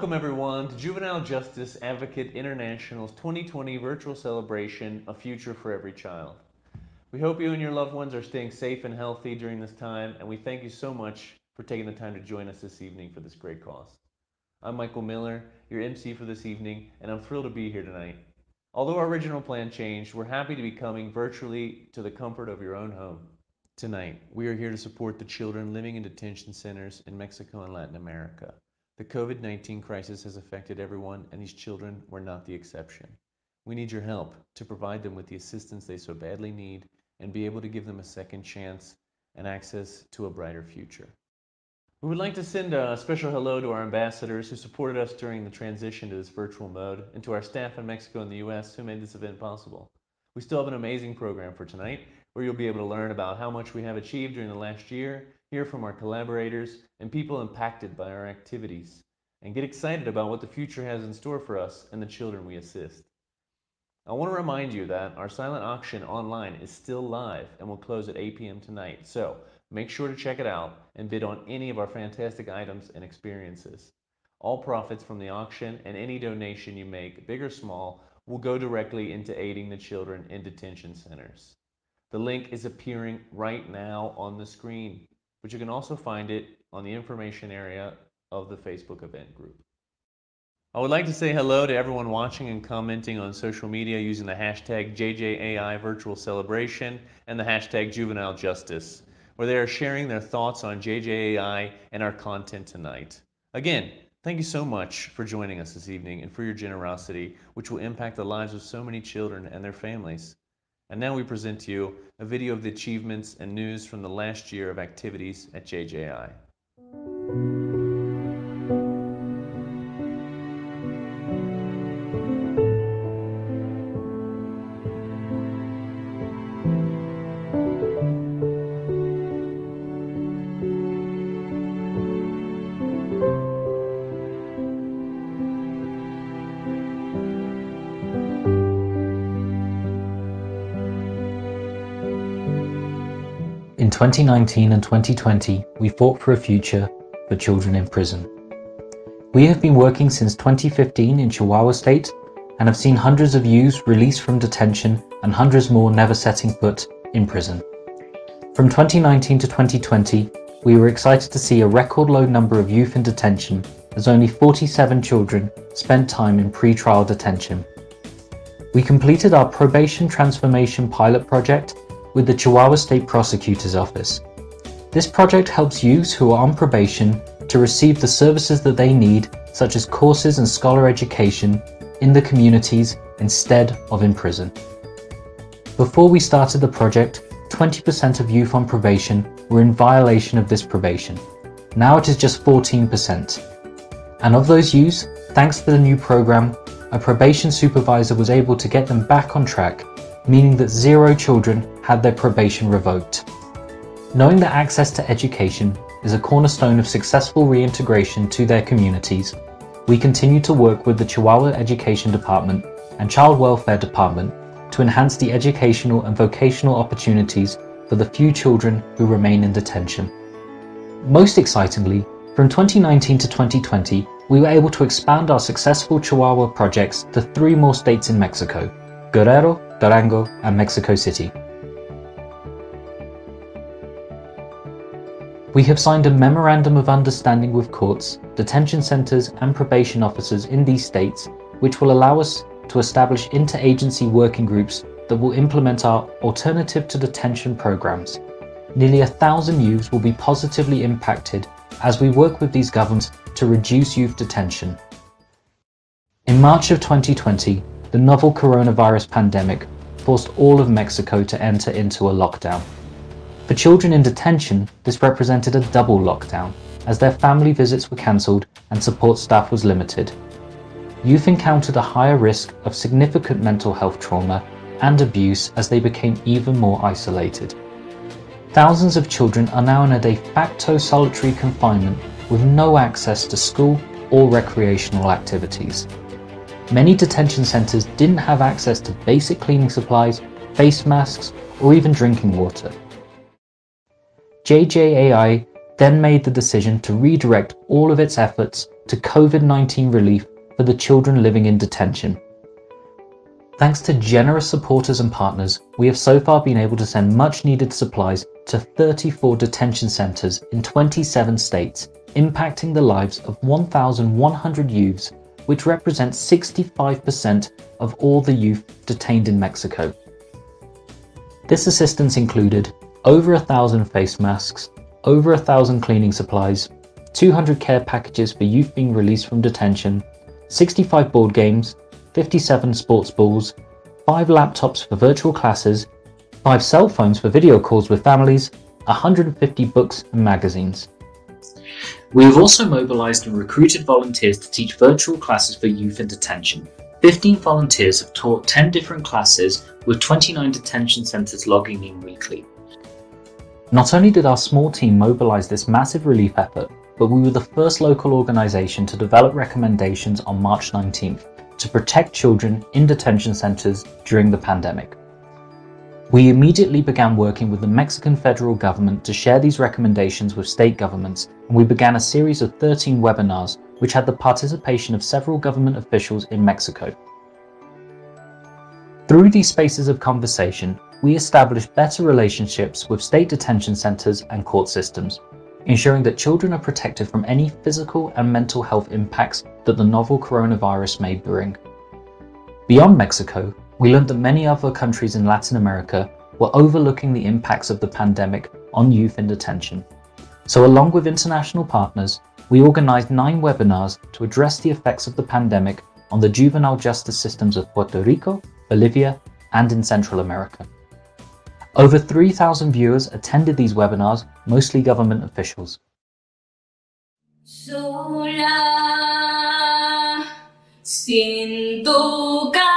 Welcome, everyone, to Juvenile Justice Advocate International's 2020 virtual celebration, A Future for Every Child. We hope you and your loved ones are staying safe and healthy during this time, and we thank you so much for taking the time to join us this evening for this great cause. I'm Michael Miller, your MC for this evening, and I'm thrilled to be here tonight. Although our original plan changed, we're happy to be coming virtually to the comfort of your own home. Tonight, we are here to support the children living in detention centers in Mexico and Latin America. The COVID 19 crisis has affected everyone, and these children were not the exception. We need your help to provide them with the assistance they so badly need and be able to give them a second chance and access to a brighter future. We would like to send a special hello to our ambassadors who supported us during the transition to this virtual mode and to our staff in Mexico and the US who made this event possible. We still have an amazing program for tonight where you'll be able to learn about how much we have achieved during the last year, hear from our collaborators and people impacted by our activities, and get excited about what the future has in store for us and the children we assist. I want to remind you that our silent auction online is still live and will close at 8 p.m. tonight. So make sure to check it out and bid on any of our fantastic items and experiences. All profits from the auction and any donation you make, big or small, will go directly into aiding the children in detention centers. The link is appearing right now on the screen, but you can also find it on the information area of the Facebook event group. I would like to say hello to everyone watching and commenting on social media using the hashtag JJAI Virtual Celebration and the hashtag Juvenile Justice, where they are sharing their thoughts on JJAI and our content tonight. Again, thank you so much for joining us this evening and for your generosity, which will impact the lives of so many children and their families. And now we present to you a video of the achievements and news from the last year of activities at JJI. 2019 and 2020, we fought for a future for children in prison. We have been working since 2015 in Chihuahua State and have seen hundreds of youths released from detention and hundreds more never setting foot in prison. From 2019 to 2020, we were excited to see a record low number of youth in detention as only 47 children spent time in pre-trial detention. We completed our probation transformation pilot project with the Chihuahua State Prosecutor's Office. This project helps youths who are on probation to receive the services that they need, such as courses and scholar education, in the communities instead of in prison. Before we started the project, 20% of youth on probation were in violation of this probation. Now it is just 14%. And of those youths, thanks to the new program, a probation supervisor was able to get them back on track, meaning that zero children had their probation revoked. Knowing that access to education is a cornerstone of successful reintegration to their communities, we continue to work with the Chihuahua Education Department and Child Welfare Department to enhance the educational and vocational opportunities for the few children who remain in detention. Most excitingly, from 2019 to 2020, we were able to expand our successful Chihuahua projects to three more states in Mexico Guerrero, Durango, and Mexico City. We have signed a memorandum of understanding with courts, detention centres, and probation officers in these states, which will allow us to establish interagency working groups that will implement our alternative to detention programs. Nearly a thousand youths will be positively impacted as we work with these governments to reduce youth detention. In March of 2020, the novel coronavirus pandemic forced all of Mexico to enter into a lockdown. For children in detention, this represented a double lockdown, as their family visits were cancelled and support staff was limited. Youth encountered a higher risk of significant mental health trauma and abuse as they became even more isolated. Thousands of children are now in a de facto solitary confinement with no access to school or recreational activities. Many detention centres didn't have access to basic cleaning supplies, face masks, or even drinking water. JJAI then made the decision to redirect all of its efforts to COVID 19 relief for the children living in detention. Thanks to generous supporters and partners, we have so far been able to send much needed supplies to 34 detention centres in 27 states, impacting the lives of 1,100 youths, which represents 65% of all the youth detained in Mexico. This assistance included over a thousand face masks, over a thousand cleaning supplies, 200 care packages for youth being released from detention, 65 board games, 57 sports balls, 5 laptops for virtual classes, 5 cell phones for video calls with families, 150 books and magazines. We have also mobilised and recruited volunteers to teach virtual classes for youth in detention. 15 volunteers have taught 10 different classes with 29 detention centres logging in weekly. Not only did our small team mobilise this massive relief effort, but we were the first local organisation to develop recommendations on March 19th to protect children in detention centres during the pandemic. We immediately began working with the Mexican federal government to share these recommendations with state governments, and we began a series of 13 webinars which had the participation of several government officials in Mexico. Through these spaces of conversation, we established better relationships with state detention centres and court systems, ensuring that children are protected from any physical and mental health impacts that the novel coronavirus may bring. Beyond Mexico, we learned that many other countries in Latin America were overlooking the impacts of the pandemic on youth in detention. So, along with international partners, we organised nine webinars to address the effects of the pandemic on the juvenile justice systems of Puerto Rico, Bolivia, and in Central America. Over 3,000 viewers attended these webinars, mostly government officials. Sola, sin tu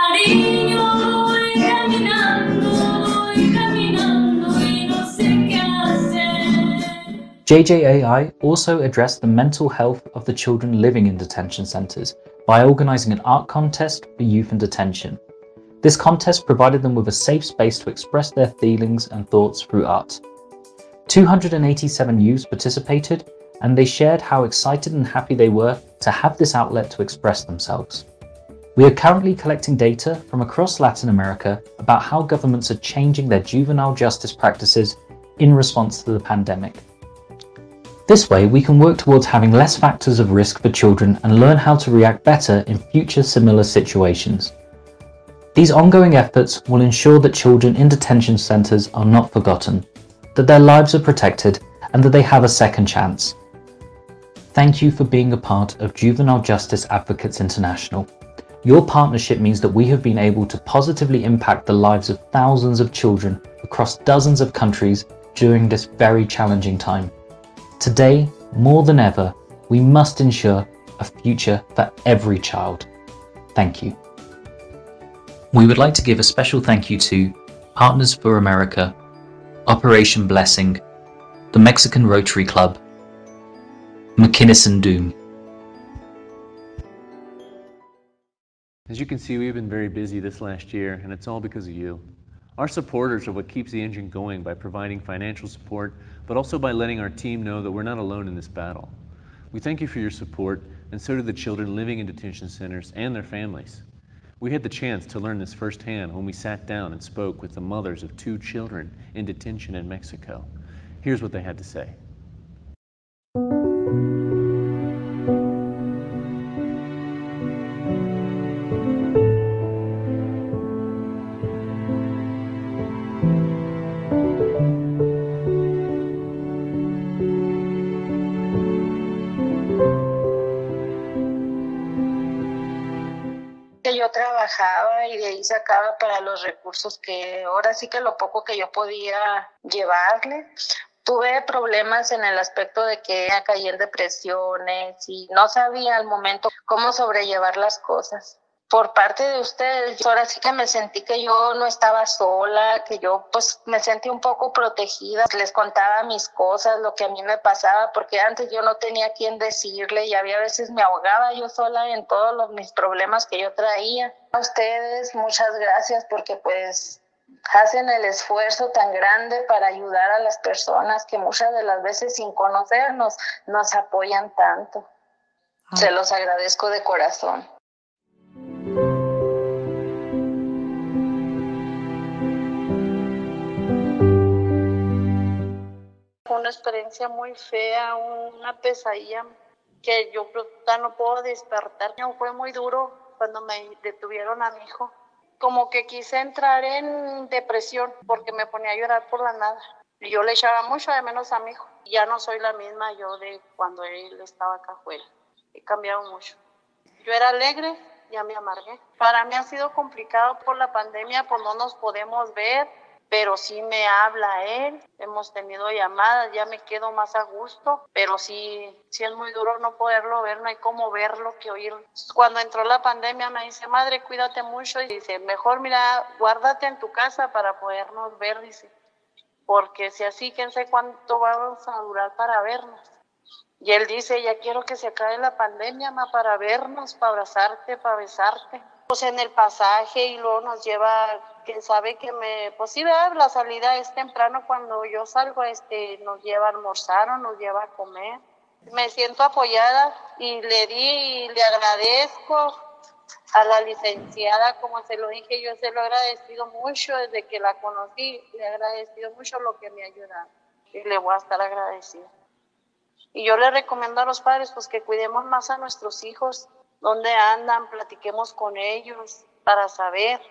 JJAI also addressed the mental health of the children living in detention centres by organising an art contest for youth in detention. This contest provided them with a safe space to express their feelings and thoughts through art. 287 youths participated and they shared how excited and happy they were to have this outlet to express themselves. We are currently collecting data from across Latin America about how governments are changing their juvenile justice practices in response to the pandemic. This way, we can work towards having less factors of risk for children and learn how to react better in future similar situations. These ongoing efforts will ensure that children in detention centres are not forgotten, that their lives are protected, and that they have a second chance. Thank you for being a part of Juvenile Justice Advocates International. Your partnership means that we have been able to positively impact the lives of thousands of children across dozens of countries during this very challenging time. Today, more than ever, we must ensure a future for every child. Thank you. We would like to give a special thank you to Partners for America, Operation Blessing, the Mexican Rotary Club, McKinnison Doom. As you can see, we've been very busy this last year, and it's all because of you. Our supporters are what keeps the engine going by providing financial support, but also by letting our team know that we're not alone in this battle. We thank you for your support, and so do the children living in detention centers and their families. We had the chance to learn this firsthand when we sat down and spoke with the mothers of two children in detention in Mexico. Here's what they had to say. Trabajaba y de ahí sacaba para los recursos que ahora sí que lo poco que yo podía llevarle. Tuve problemas en el aspecto de que caí en depresiones y no sabía al momento cómo sobrellevar las cosas por parte de ustedes, ahora sí que me sentí que yo no estaba sola, que yo pues me sentí un poco protegida. Les contaba mis cosas, lo que a mí me pasaba, porque antes yo no tenía quien decirle y había veces me ahogaba yo sola en todos los, mis problemas que yo traía. A ustedes muchas gracias porque pues hacen el esfuerzo tan grande para ayudar a las personas que muchas de las veces sin conocernos nos apoyan tanto. Se los agradezco de corazón. Fue una experiencia muy fea, una pesadilla que yo ya no puedo despertar. Fue muy duro cuando me detuvieron a mi hijo. Como que quise entrar en depresión porque me ponía a llorar por la nada. Y yo le echaba mucho de menos a mi hijo. Ya no soy la misma yo de cuando él estaba acá afuera. He cambiado mucho. Yo era alegre, ya me amargué. Para mí ha sido complicado por la pandemia, pues no nos podemos ver, pero sí me habla él. Hemos tenido llamadas, ya me quedo más a gusto, pero sí, sí es muy duro no poderlo ver, no hay cómo verlo que oírlo. Cuando entró la pandemia me dice, madre, cuídate mucho, y dice, mejor mira, guárdate en tu casa para podernos ver, dice, porque si así, quién sé cuánto vamos a durar para vernos. Y él dice, ya quiero que se acabe la pandemia, ma, para vernos, para abrazarte, para besarte. Pues en el pasaje y luego nos lleva, quién sabe que me, pues sí, ¿verdad? la salida es temprano cuando yo salgo, este, nos lleva a almorzar o nos lleva a comer. Me siento apoyada y le di y le agradezco a la licenciada, como se lo dije, yo se lo he agradecido mucho desde que la conocí, le he agradecido mucho lo que me ha ayudado y le voy a estar agradecida. Y yo le recomiendo a los padres pues que cuidemos más a nuestros hijos, dónde andan, platiquemos con ellos para saber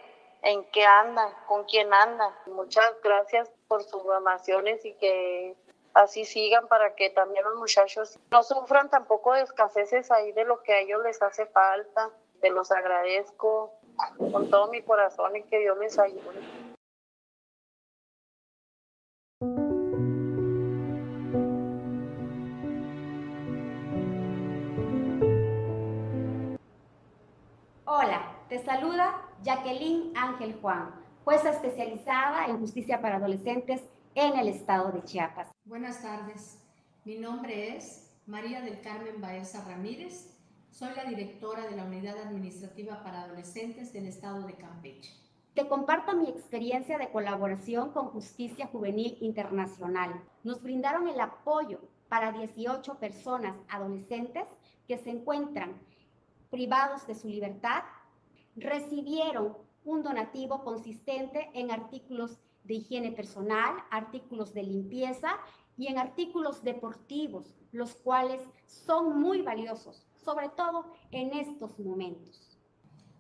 en qué andan, con quién andan. Muchas gracias por sus donaciones y que así sigan para que también los muchachos no sufran tampoco de escaseces ahí de lo que a ellos les hace falta. Te los agradezco con todo mi corazón y que Dios les ayude. Hola, te saluda Jacqueline Ángel Juan, jueza especializada en justicia para adolescentes en el estado de Chiapas. Buenas tardes, mi nombre es María del Carmen Baeza Ramírez, soy la directora de la Unidad Administrativa para Adolescentes del estado de Campeche. Te comparto mi experiencia de colaboración con Justicia Juvenil Internacional. Nos brindaron el apoyo para 18 personas adolescentes que se encuentran privados de su libertad, recibieron un donativo consistente en artículos de higiene personal, artículos de limpieza y en artículos deportivos, los cuales son muy valiosos, sobre todo en estos momentos.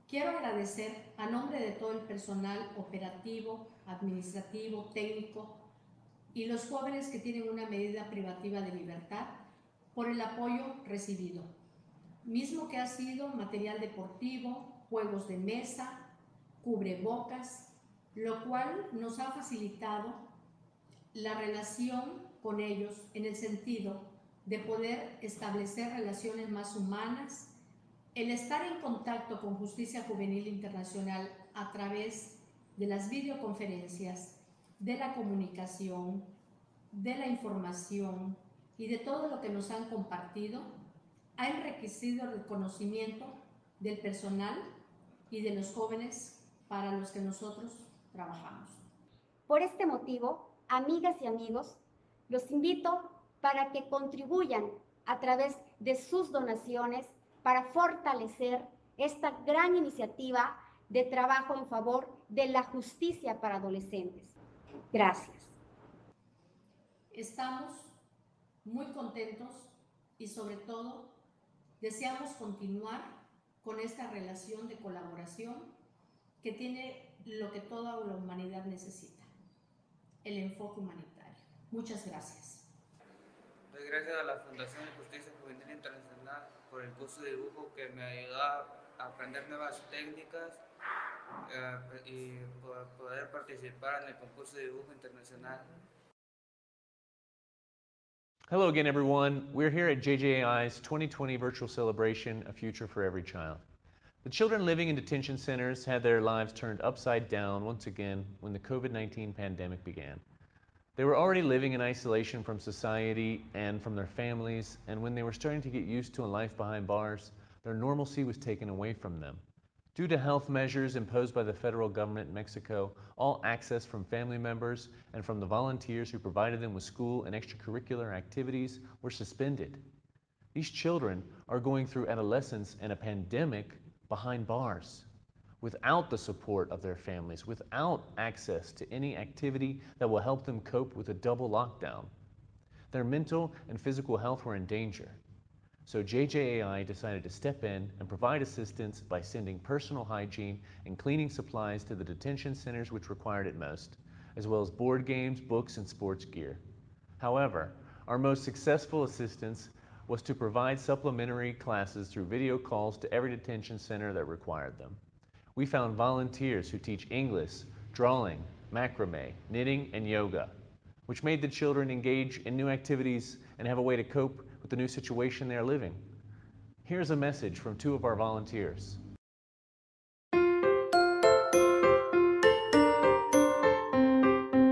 Quiero agradecer a nombre de todo el personal operativo, administrativo, técnico y los jóvenes que tienen una medida privativa de libertad por el apoyo recibido mismo que ha sido material deportivo, juegos de mesa, cubrebocas, lo cual nos ha facilitado la relación con ellos en el sentido de poder establecer relaciones más humanas, el estar en contacto con Justicia Juvenil Internacional a través de las videoconferencias, de la comunicación, de la información y de todo lo que nos han compartido ha enriquecido el conocimiento del personal y de los jóvenes para los que nosotros trabajamos. Por este motivo, amigas y amigos, los invito para que contribuyan a través de sus donaciones para fortalecer esta gran iniciativa de trabajo en favor de la justicia para adolescentes. Gracias. Estamos muy contentos y sobre todo Deseamos continuar con esta relación de colaboración que tiene lo que toda la humanidad necesita, el enfoque humanitario. Muchas gracias. Gracias a la Fundación de Justicia Juvenil Internacional por el curso de dibujo que me ayudó a aprender nuevas técnicas eh, y poder participar en el concurso de dibujo internacional. Hello again, everyone. We're here at JJAI's 2020 virtual celebration, A Future for Every Child. The children living in detention centers had their lives turned upside down once again when the COVID 19 pandemic began. They were already living in isolation from society and from their families, and when they were starting to get used to a life behind bars, their normalcy was taken away from them. Due to health measures imposed by the federal government in Mexico, all access from family members and from the volunteers who provided them with school and extracurricular activities were suspended. These children are going through adolescence and a pandemic behind bars without the support of their families, without access to any activity that will help them cope with a double lockdown. Their mental and physical health were in danger. So JJAI decided to step in and provide assistance by sending personal hygiene and cleaning supplies to the detention centers which required it most, as well as board games, books, and sports gear. However, our most successful assistance was to provide supplementary classes through video calls to every detention center that required them. We found volunteers who teach English, drawing, macrame, knitting, and yoga, which made the children engage in new activities and have a way to cope the new situation they're living. Here's a message from two of our volunteers.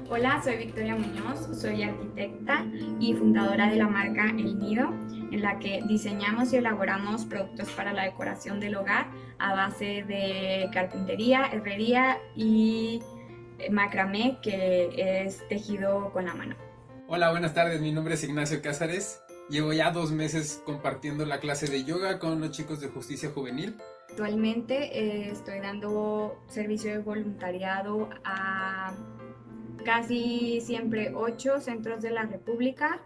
Hola, soy Victoria Muñoz, soy arquitecta y fundadora de la marca El Nido, en la que diseñamos y elaboramos productos para la decoración del hogar a base de carpintería, herrería y macramé, que es tejido con la mano. Hola, buenas tardes, mi nombre es Ignacio Cázares. Llevo ya dos meses compartiendo la clase de yoga con los chicos de Justicia Juvenil. Actualmente eh, estoy dando servicio de voluntariado a casi siempre ocho centros de la República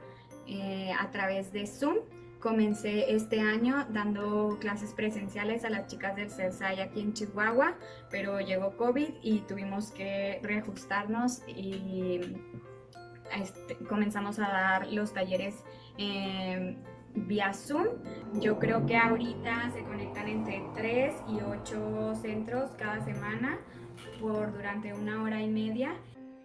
eh, a través de Zoom. Comencé este año dando clases presenciales a las chicas del CERSAI aquí en Chihuahua, pero llegó COVID y tuvimos que reajustarnos y este, comenzamos a dar los talleres eh, vía Zoom. Yo creo que ahorita se conectan entre 3 y 8 centros cada semana por durante una hora y media.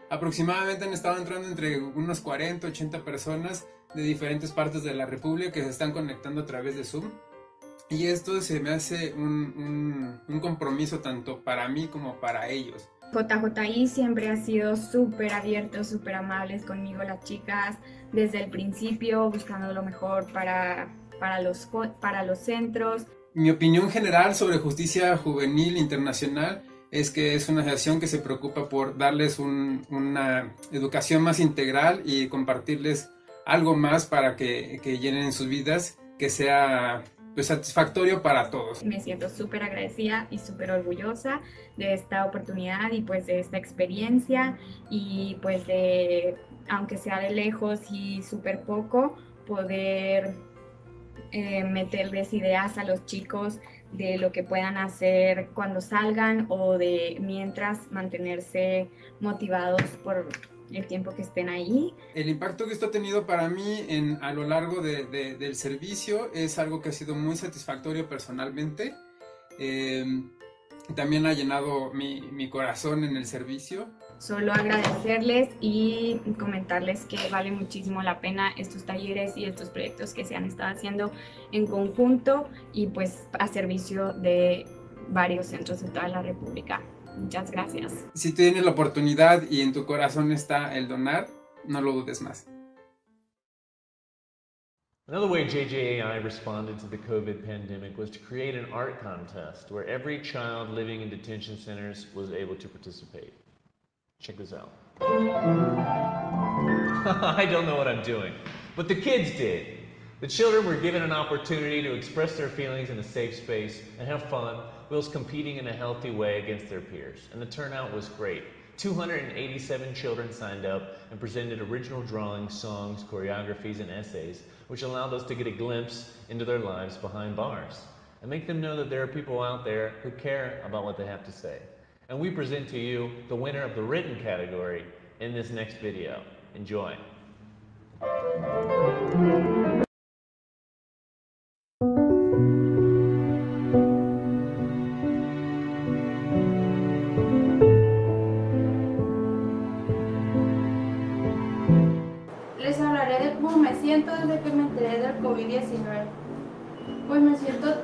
Aproximadamente han estado entrando entre unos 40, 80 personas de diferentes partes de la República que se están conectando a través de Zoom. Y esto se me hace un, compromiso tanto para mí como para ellos. JJI siempre ha sido súper abierto, súper amables conmigo las chicas desde el principio, buscando lo mejor para, para, los, para los centros. Mi opinión general sobre justicia juvenil internacional es que es una asociación que se preocupa por darles un, una educación más integral y compartirles algo más para que, que llenen sus vidas, que sea pues, satisfactorio para todos. Me siento súper agradecida y súper orgullosa de esta oportunidad y pues de esta experiencia y pues de, aunque sea de lejos y súper poco, poder eh, meterles ideas a los chicos de lo que puedan hacer cuando salgan o de mientras mantenerse motivados por el tiempo que estén ahí. El impacto que esto ha tenido para mí en, a lo largo de, de, del servicio es algo que ha sido muy satisfactorio personalmente. Eh, también ha llenado mi, mi corazón en el servicio. Solo agradecerles y comentarles que vale muchísimo la pena estos talleres y estos proyectos que se han estado haciendo en conjunto y pues a servicio de varios centros de toda la República. Muchas gracias. Si tienes la oportunidad y en tu corazón está el donar, no lo dudes más. Another way JJAI responded to the COVID pandemic was to create an art contest where every child living in detention centers was able to participate. Check this out. I don't know what I'm doing, but the kids did. The children were given an opportunity to express their feelings in a safe space and have fun whilst competing in a healthy way against their peers. And the turnout was great. 287 children signed up and presented original drawings, songs, choreographies, and essays, which allowed us to get a glimpse into their lives behind bars and make them know that there are people out there who care about what they have to say. And we present to you the winner of the written category in this next video. Enjoy.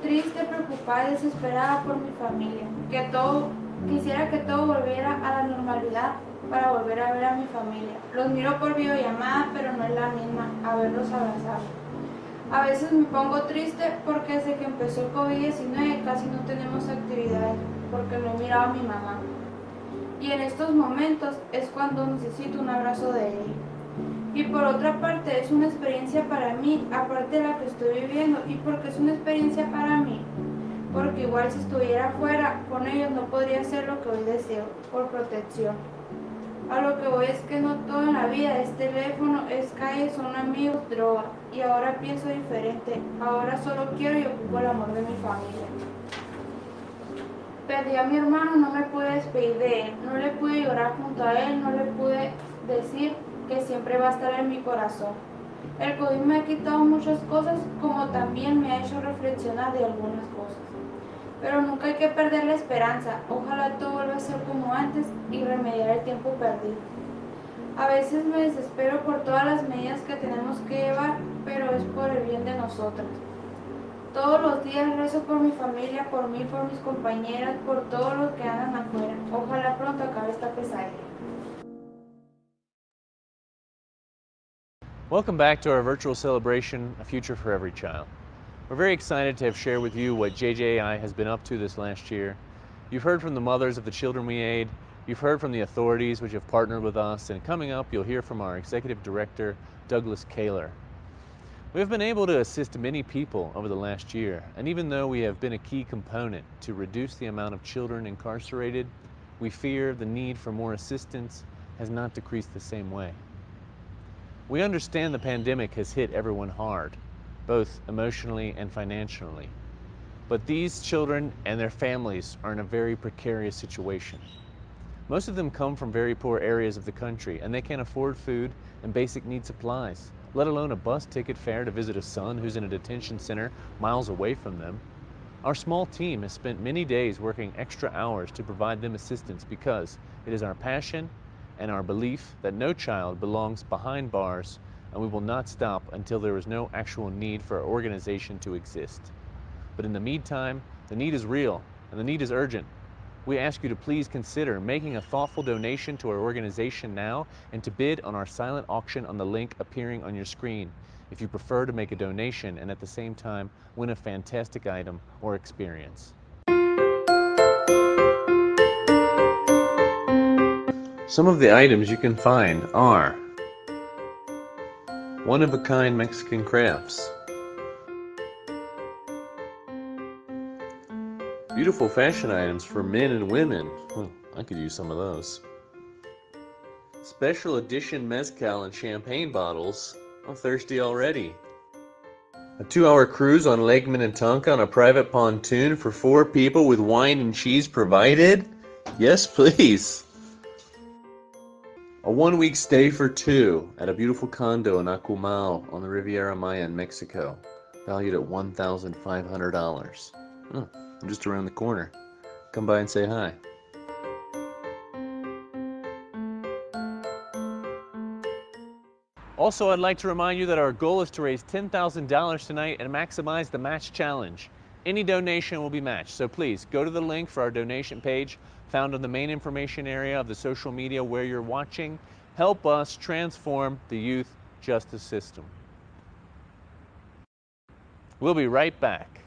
Triste, preocupada y desesperada por mi familia. Que todo, quisiera que todo volviera a la normalidad para volver a ver a mi familia. Los miro por videollamada, pero no es la misma a verlos abrazar. A veces me pongo triste porque desde que empezó el COVID-19 casi no tenemos actividades porque no he mirado a mi mamá. Y en estos momentos es cuando necesito un abrazo de él. Y por otra parte es una experiencia para mí, aparte de la que estoy viviendo, y porque es una experiencia para mí, porque igual si estuviera afuera con ellos no podría hacer lo que hoy deseo, por protección. A lo que voy es que no todo en la vida es teléfono, es calle, son amigos, droga. Y ahora pienso diferente. Ahora solo quiero y ocupo el amor de mi familia. Perdí a mi hermano, no me pude despedir de él. No le pude llorar junto a él, no le pude decir que siempre va a estar en mi corazón. El COVID me ha quitado muchas cosas, como también me ha hecho reflexionar de algunas cosas. Pero nunca hay que perder la esperanza. Ojalá todo vuelva a ser como antes y remediar el tiempo perdido. A veces me desespero por todas las medidas que tenemos que llevar, pero es por el bien de nosotras. Todos los días rezo por mi familia, por mí, por mis compañeras, por todos los que andan afuera. Ojalá pronto acabe esta pesadilla. Welcome back to our virtual celebration, A Future for Every Child. We're very excited to have shared with you what JJI has been up to this last year. You've heard from the mothers of the children we aid, you've heard from the authorities which have partnered with us, and coming up you'll hear from our Executive Director, Douglas Kaler. We have been able to assist many people over the last year, and even though we have been a key component to reduce the amount of children incarcerated, we fear the need for more assistance has not decreased the same way. We understand the pandemic has hit everyone hard, both emotionally and financially. But these children and their families are in a very precarious situation. Most of them come from very poor areas of the country and they can't afford food and basic need supplies, let alone a bus ticket fare to visit a son who's in a detention center miles away from them. Our small team has spent many days working extra hours to provide them assistance because it is our passion and our belief that no child belongs behind bars and we will not stop until there is no actual need for our organization to exist. But in the meantime, the need is real and the need is urgent. We ask you to please consider making a thoughtful donation to our organization now and to bid on our silent auction on the link appearing on your screen if you prefer to make a donation and at the same time win a fantastic item or experience. Some of the items you can find are one of a kind Mexican crafts, beautiful fashion items for men and women. Well, I could use some of those. Special edition mezcal and champagne bottles. I'm thirsty already. A two hour cruise on Lake Minnetonka on a private pontoon for four people with wine and cheese provided? Yes, please. A one week stay for two at a beautiful condo in Akumal on the Riviera Maya in Mexico, valued at $1,500. Oh, hmm, I'm just around the corner. Come by and say hi. Also, I'd like to remind you that our goal is to raise $10,000 tonight and maximize the match challenge. Any donation will be matched, so please go to the link for our donation page found on the main information area of the social media where you're watching. Help us transform the youth justice system. We'll be right back.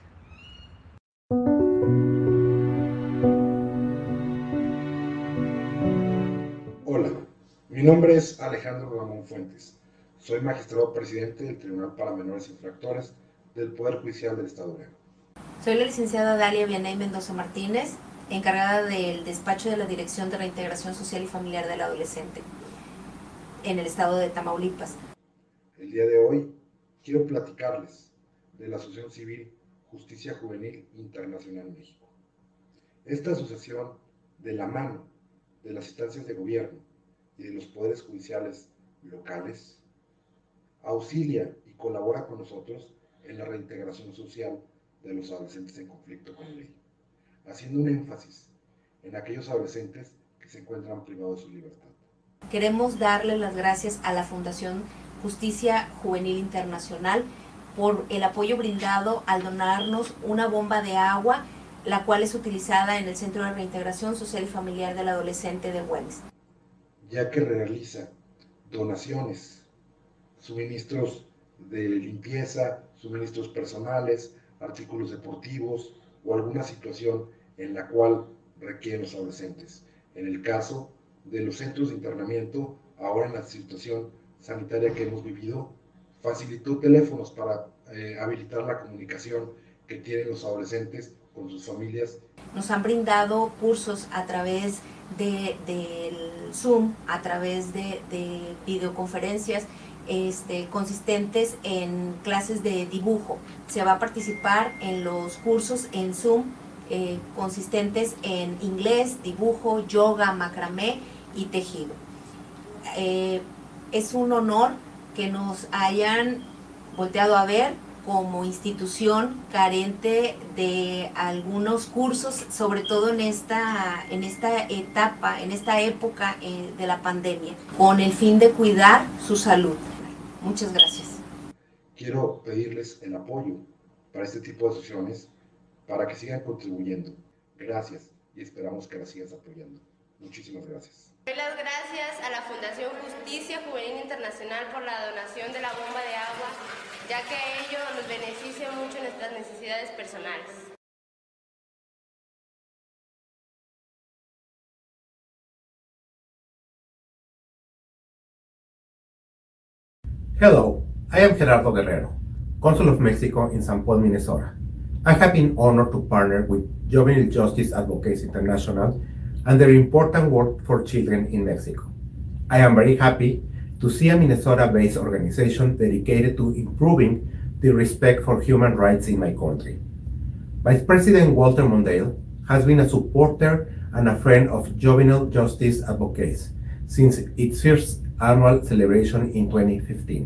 Hola, mi nombre es Alejandro Ramón Fuentes. Soy magistrado presidente del Tribunal para Menores Infractores del Poder Judicial del Estado de León. Soy la licenciada Dalia Vianey Mendoza Martínez, encargada del despacho de la Dirección de Reintegración Social y Familiar del Adolescente en el estado de Tamaulipas. El día de hoy quiero platicarles de la Asociación Civil Justicia Juvenil Internacional México. Esta asociación, de la mano de las instancias de gobierno y de los poderes judiciales locales, auxilia y colabora con nosotros en la reintegración social de los adolescentes en conflicto con la ley, haciendo un énfasis en aquellos adolescentes que se encuentran privados de su libertad. Queremos darle las gracias a la Fundación Justicia Juvenil Internacional por el apoyo brindado al donarnos una bomba de agua, la cual es utilizada en el Centro de Reintegración Social y Familiar del Adolescente de Güemes. Ya que realiza donaciones, suministros de limpieza, suministros personales, artículos deportivos o alguna situación en la cual requieren los adolescentes. En el caso de los centros de internamiento, ahora en la situación sanitaria que hemos vivido, facilitó teléfonos para eh, habilitar la comunicación que tienen los adolescentes con sus familias. Nos han brindado cursos a través de, del Zoom, a través de, de videoconferencias este, consistentes en clases de dibujo. Se va a participar en los cursos en Zoom eh, consistentes en inglés, dibujo, yoga, macramé y tejido. Eh, es un honor que nos hayan volteado a ver como institución carente de algunos cursos, sobre todo en esta, en esta etapa, en esta época eh, de la pandemia, con el fin de cuidar su salud. Muchas gracias. Quiero pedirles el apoyo para este tipo de sesiones para que sigan contribuyendo. Gracias y esperamos que las sigas apoyando. Muchísimas gracias. Doy las gracias a la Fundación Justicia Juvenil Internacional por la donación de la bomba de agua, ya que ello nos beneficia mucho en nuestras necesidades personales. Hello, I am Gerardo Guerrero, Consul of Mexico in St. Paul, Minnesota. I have been honored to partner with Juvenile Justice Advocates International and their important work for children in Mexico. I am very happy to see a Minnesota-based organization dedicated to improving the respect for human rights in my country. Vice President Walter Mondale has been a supporter and a friend of Juvenile Justice Advocates since its first annual celebration in 2015.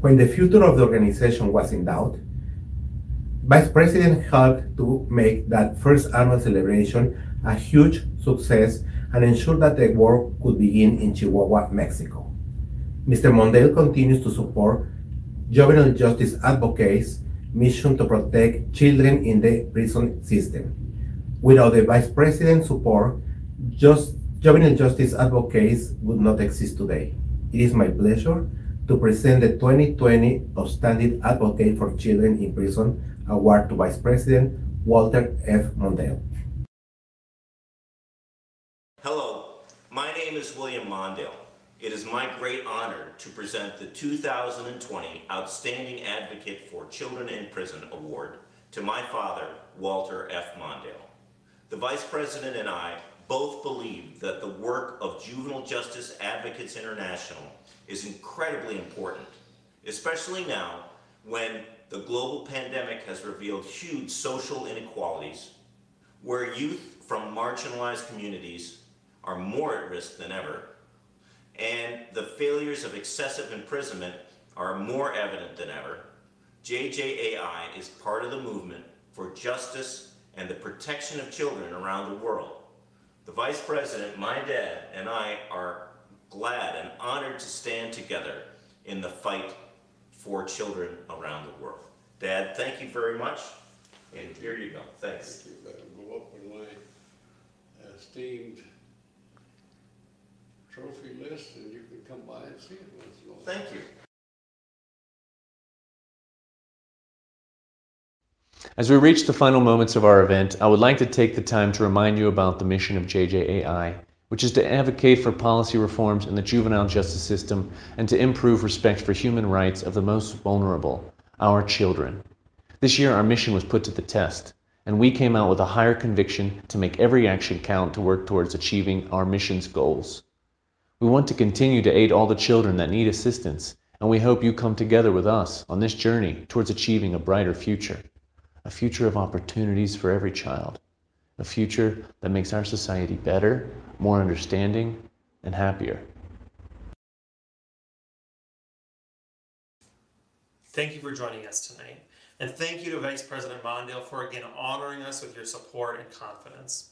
When the future of the organization was in doubt, Vice President helped to make that first annual celebration a huge success and ensure that the work could begin in Chihuahua, Mexico. Mr. Mondale continues to support juvenile justice advocates' mission to protect children in the prison system. Without the Vice President's support, just juvenile justice advocates would not exist today. It is my pleasure to present the 2020 Outstanding Advocate for Children in Prison Award to Vice President Walter F. Mondale. Hello, my name is William Mondale. It is my great honor to present the 2020 Outstanding Advocate for Children in Prison Award to my father, Walter F. Mondale. The Vice President and I both believe that the work of Juvenile Justice Advocates International is incredibly important, especially now when the global pandemic has revealed huge social inequalities, where youth from marginalized communities are more at risk than ever, and the failures of excessive imprisonment are more evident than ever. JJAI is part of the movement for justice and the protection of children around the world. The Vice President, my dad, and I are glad and honored to stand together in the fight for children around the world. Dad, thank you very much, and here you go. Thanks. Thank you. Better go up in my esteemed trophy list, and you can come by and see it once in a while. Thank you. As we reach the final moments of our event, I would like to take the time to remind you about the mission of JJAI, which is to advocate for policy reforms in the juvenile justice system and to improve respect for human rights of the most vulnerable, our children. This year, our mission was put to the test, and we came out with a higher conviction to make every action count to work towards achieving our mission's goals. We want to continue to aid all the children that need assistance, and we hope you come together with us on this journey towards achieving a brighter future, a future of opportunities for every child, a future that makes our society better, more understanding, and happier. Thank you for joining us tonight. And thank you to Vice President Mondale for again honoring us with your support and confidence.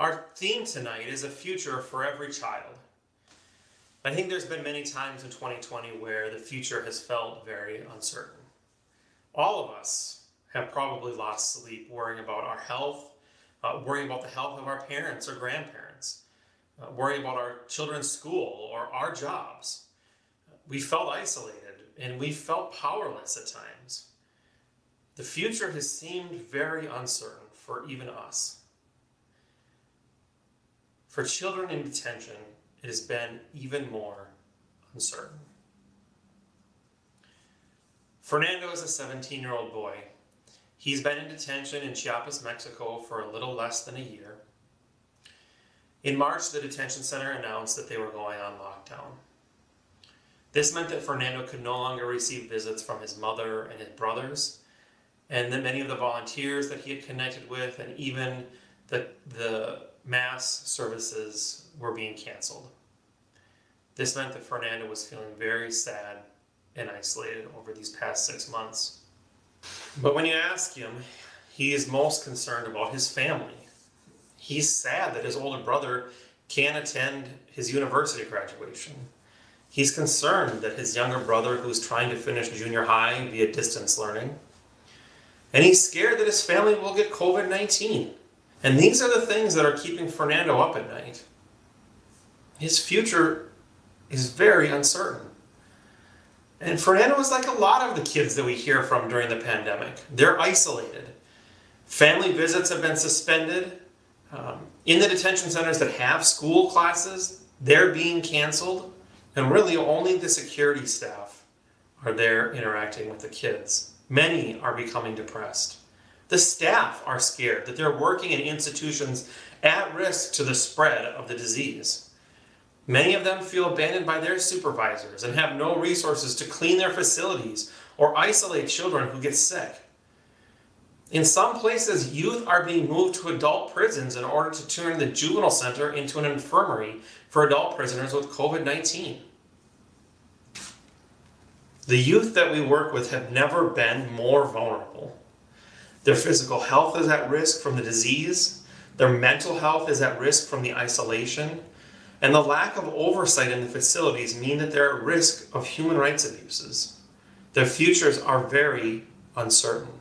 Our theme tonight is a future for every child. I think there's been many times in 2020 where the future has felt very uncertain. All of us have probably lost sleep worrying about our health, uh, worrying about the health of our parents or grandparents, uh, worrying about our children's school or our jobs. We felt isolated and we felt powerless at times. The future has seemed very uncertain for even us. For children in detention, it has been even more uncertain. Fernando is a 17 year old boy. He's been in detention in Chiapas, Mexico for a little less than a year. In March, the detention center announced that they were going on lockdown. This meant that Fernando could no longer receive visits from his mother and his brothers, and that many of the volunteers that he had connected with, and even the, the mass services were being canceled. This meant that Fernando was feeling very sad and isolated over these past six months. But when you ask him, he is most concerned about his family. He's sad that his older brother can't attend his university graduation. He's concerned that his younger brother, who's trying to finish junior high via distance learning, and he's scared that his family will get COVID 19. And these are the things that are keeping Fernando up at night. His future is very uncertain. And Fernando is like a lot of the kids that we hear from during the pandemic. They're isolated. Family visits have been suspended. Um, in the detention centers that have school classes, they're being canceled. And really, only the security staff are there interacting with the kids. Many are becoming depressed. The staff are scared that they're working in institutions at risk to the spread of the disease. Many of them feel abandoned by their supervisors and have no resources to clean their facilities or isolate children who get sick. In some places, youth are being moved to adult prisons in order to turn the juvenile center into an infirmary for adult prisoners with COVID 19. The youth that we work with have never been more vulnerable. Their physical health is at risk from the disease, their mental health is at risk from the isolation, and the lack of oversight in the facilities mean that they're at risk of human rights abuses. Their futures are very uncertain.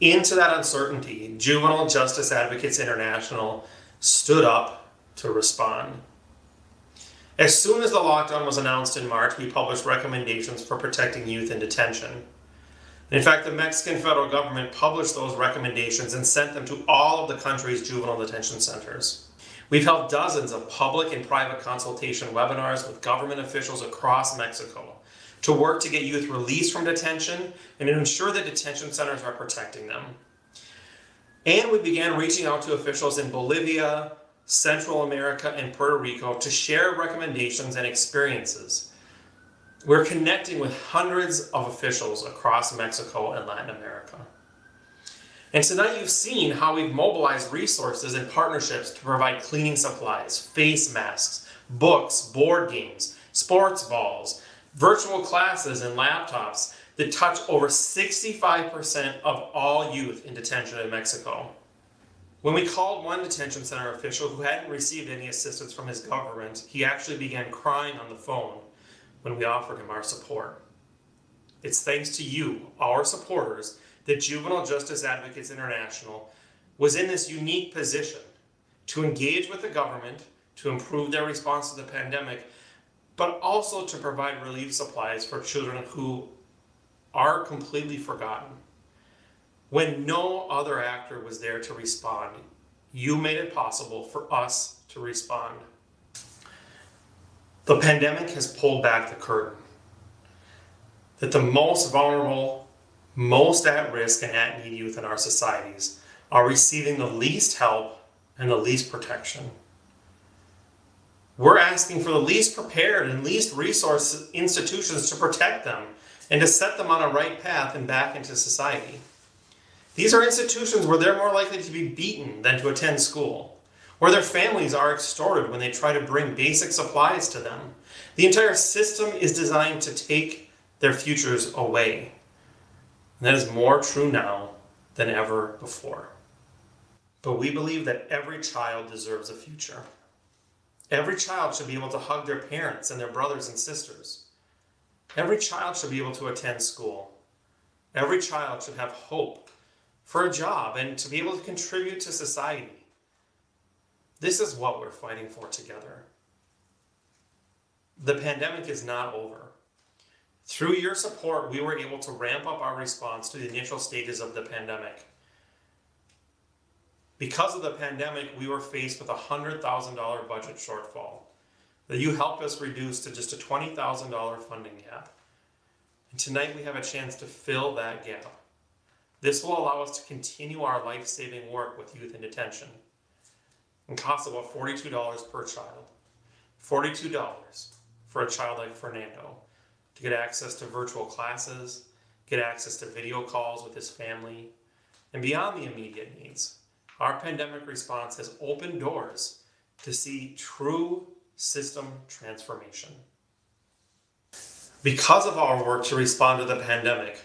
Into that uncertainty, Juvenile Justice Advocates International stood up to respond. As soon as the lockdown was announced in March, we published recommendations for protecting youth in detention. In fact, the Mexican federal government published those recommendations and sent them to all of the country's juvenile detention centers. We've held dozens of public and private consultation webinars with government officials across Mexico to work to get youth released from detention and to ensure that detention centers are protecting them. And we began reaching out to officials in Bolivia, Central America, and Puerto Rico to share recommendations and experiences. We're connecting with hundreds of officials across Mexico and Latin America. And tonight you've seen how we've mobilized resources and partnerships to provide cleaning supplies, face masks, books, board games, sports balls, virtual classes, and laptops that touch over 65% of all youth in detention in Mexico. When we called one detention center official who hadn't received any assistance from his government, he actually began crying on the phone when we offered him our support. It's thanks to you, our supporters, that Juvenile Justice Advocates International was in this unique position to engage with the government to improve their response to the pandemic, but also to provide relief supplies for children who are completely forgotten. When no other actor was there to respond, you made it possible for us to respond. The pandemic has pulled back the curtain. That the most vulnerable, most at risk, and at need youth in our societies are receiving the least help and the least protection. We're asking for the least prepared and least resource institutions to protect them and to set them on a right path and back into society. These are institutions where they're more likely to be beaten than to attend school, where their families are extorted when they try to bring basic supplies to them. The entire system is designed to take their futures away. And that is more true now than ever before. But we believe that every child deserves a future. Every child should be able to hug their parents and their brothers and sisters. Every child should be able to attend school. Every child should have hope for a job and to be able to contribute to society. This is what we're fighting for together. The pandemic is not over. Through your support, we were able to ramp up our response to the initial stages of the pandemic. Because of the pandemic, we were faced with a $100,000 budget shortfall. that you helped us reduce to just a $20,000 funding gap. And tonight we have a chance to fill that gap. This will allow us to continue our life saving work with youth in detention. It costs about $42 per child. $42 for a child like Fernando to get access to virtual classes, get access to video calls with his family, and beyond the immediate needs, our pandemic response has opened doors to see true system transformation. Because of our work to respond to the pandemic,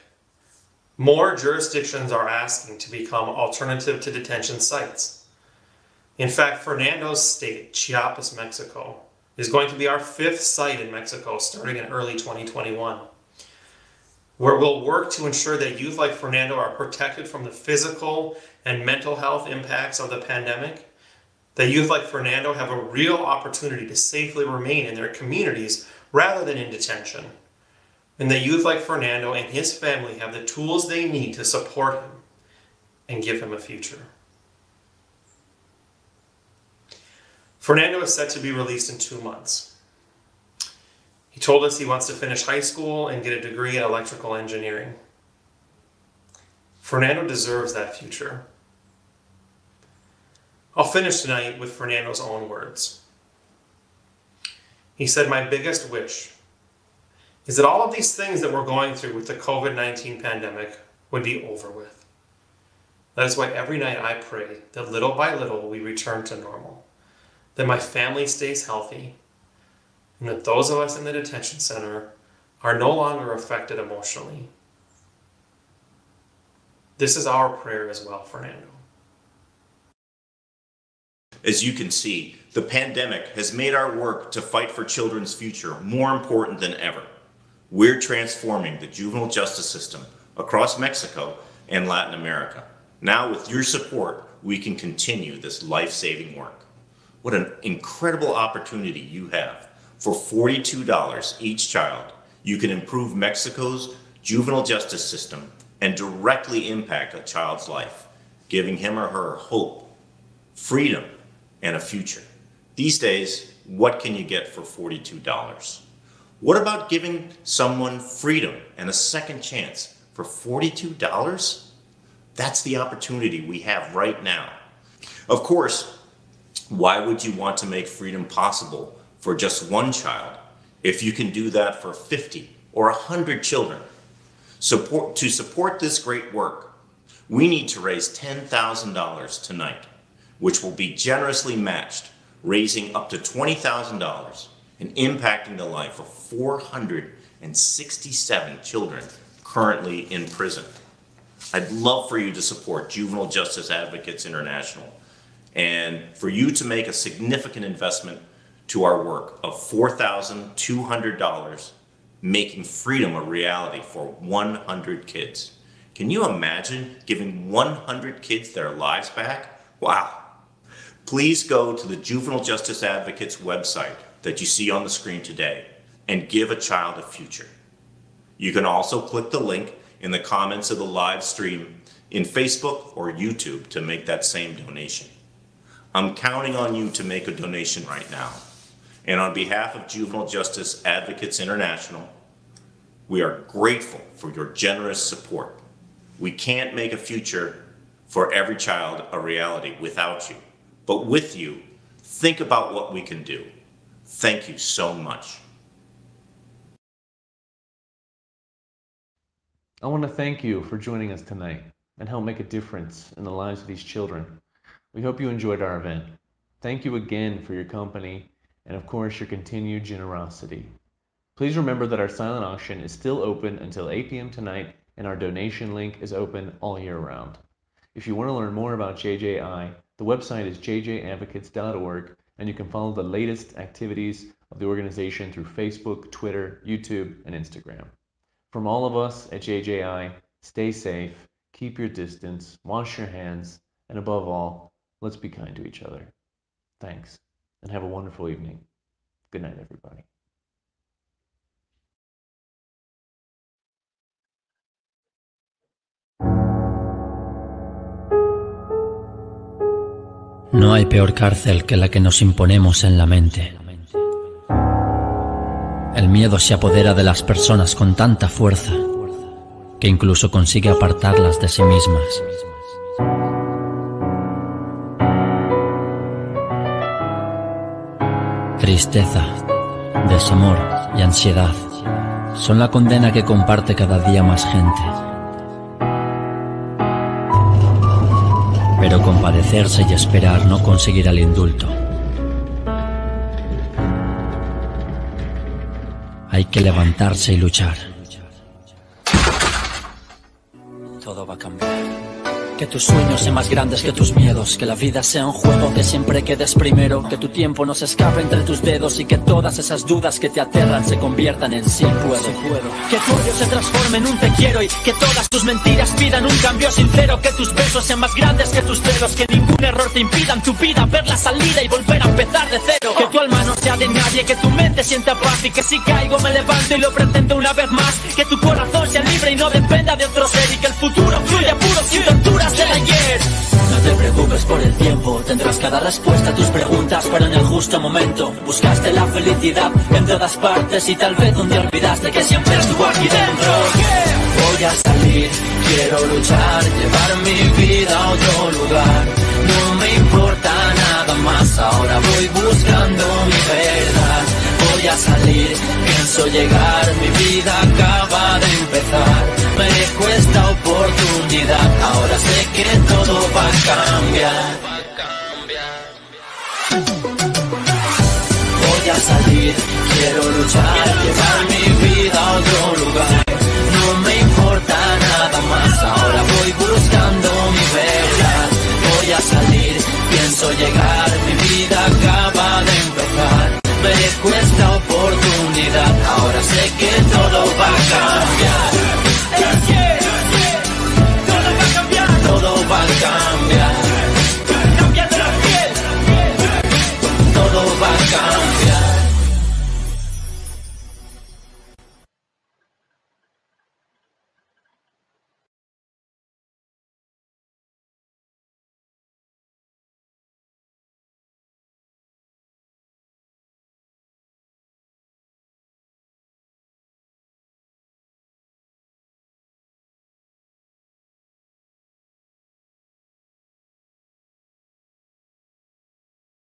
more jurisdictions are asking to become alternative to detention sites. In fact, Fernando's state, Chiapas, Mexico, is going to be our fifth site in Mexico starting in early 2021, where we'll work to ensure that youth like Fernando are protected from the physical and mental health impacts of the pandemic, that youth like Fernando have a real opportunity to safely remain in their communities rather than in detention, and that youth like Fernando and his family have the tools they need to support him and give him a future. Fernando is set to be released in two months. He told us he wants to finish high school and get a degree in electrical engineering. Fernando deserves that future. I'll finish tonight with Fernando's own words. He said, My biggest wish is that all of these things that we're going through with the COVID 19 pandemic would be over with. That is why every night I pray that little by little we return to normal that my family stays healthy, and that those of us in the detention center are no longer affected emotionally. This is our prayer as well, Fernando. As you can see, the pandemic has made our work to fight for children's future more important than ever. We're transforming the juvenile justice system across Mexico and Latin America. Now, with your support, we can continue this life saving work. What an incredible opportunity you have. For $42 each child, you can improve Mexico's juvenile justice system and directly impact a child's life, giving him or her hope, freedom, and a future. These days, what can you get for $42? What about giving someone freedom and a second chance for $42? That's the opportunity we have right now. Of course, why would you want to make freedom possible for just one child if you can do that for 50 or 100 children? Support, to support this great work, we need to raise $10,000 tonight, which will be generously matched, raising up to $20,000 and impacting the life of 467 children currently in prison. I'd love for you to support Juvenile Justice Advocates International and for you to make a significant investment to our work of $4,200 making freedom a reality for 100 kids. Can you imagine giving 100 kids their lives back? Wow. Please go to the Juvenile Justice Advocates website that you see on the screen today and give a child a future. You can also click the link in the comments of the live stream in Facebook or YouTube to make that same donation. I'm counting on you to make a donation right now. And on behalf of Juvenile Justice Advocates International, we are grateful for your generous support. We can't make a future for every child a reality without you. But with you, think about what we can do. Thank you so much. I want to thank you for joining us tonight and help make a difference in the lives of these children. We hope you enjoyed our event. Thank you again for your company and, of course, your continued generosity. Please remember that our silent auction is still open until 8 p.m. tonight and our donation link is open all year round. If you want to learn more about JJI, the website is jjadvocates.org and you can follow the latest activities of the organization through Facebook, Twitter, YouTube, and Instagram. From all of us at JJI, stay safe, keep your distance, wash your hands, and above all, let's be kind to each other. Thanks, and have a wonderful evening. Good night, everybody. No hay peor cárcel que la que nos imponemos en la mente. El miedo se apodera de las personas con tanta fuerza que incluso consigue apartarlas de sí mismas. Tristeza, desamor y ansiedad son la condena que comparte cada día más gente. Pero compadecerse y esperar no conseguirá el indulto. Hay que levantarse y luchar. Todo va a cambiar. Que tus sueños sean más grandes que tus miedos, que la vida sea un juego, que siempre quedes primero, que tu tiempo no se escape entre tus dedos y que todas esas dudas que te aterran se conviertan en sí puedo. Que tu odio se transforme en un te quiero y que todas tus mentiras pidan un cambio sincero, que tus besos sean más grandes que tus dedos, que ningún error te impida en tu vida ver la salida y volver a empezar de cero. Que tu alma no sea de nadie, que tu mente sienta paz y que si caigo me levanto y lo pretendo una vez más, que tu corazón sea libre y no dependa de otro ser y que el futuro fluya sin torturas ayer. No te preocupes por el tiempo, tendrás cada respuesta a tus preguntas, pero en el justo momento buscaste la felicidad en todas partes y tal vez un día olvidaste que siempre estuvo aquí dentro. Voy a salir, quiero luchar, llevar mi vida a otro lugar. No me importa nada más, ahora voy buscando mi verdad. Voy a salir, pienso llegar, mi vida acaba de empezar. Merezco esta oportunidad, ahora sé que todo va a cambiar. Voy a salir, quiero luchar, llevar mi vida a otro lugar. No me importa nada más, ahora voy buscando mi verdad. Voy a salir, pienso llegar, mi vida acaba de empezar. Merezco esta oportunidad, ahora sé que todo va a cambiar.